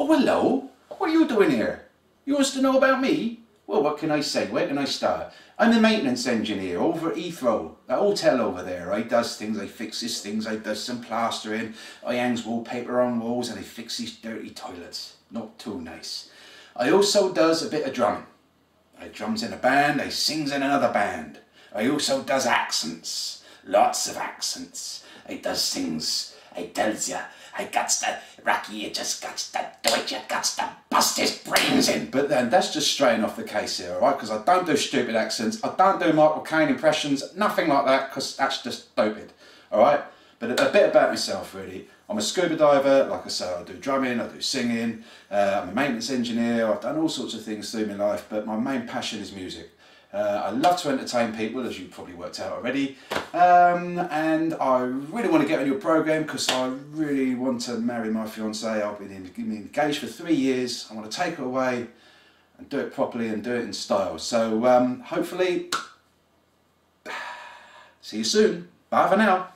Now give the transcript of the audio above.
Oh, hello. What are you doing here? You wants to know about me? Well, what can I say? Where can I start? I'm the maintenance engineer over at Heathrow, that hotel over there. I does things, I fixes things, I does some plastering, I hangs wallpaper on walls and I fixes dirty toilets. Not too nice. I also does a bit of drumming. I drums in a band, I sings in another band. I also does accents, lots of accents. I does things, I tells ya, I got to, Rocky, you just got to do it, you got to bust his brains in. But then that's just straying off the case here, alright? Because I don't do stupid accents, I don't do Michael Caine impressions, nothing like that, because that's just stupid, alright? But a, a bit about myself, really. I'm a scuba diver, like I say, I do drumming, I do singing, uh, I'm a maintenance engineer, I've done all sorts of things through my life, but my main passion is music. Uh, I love to entertain people, as you probably worked out already, um, and I really want to get on your program because I really want to marry my fiancée. I've been engaged for three years. I want to take her away and do it properly and do it in style. So um, hopefully, see you soon. Bye for now.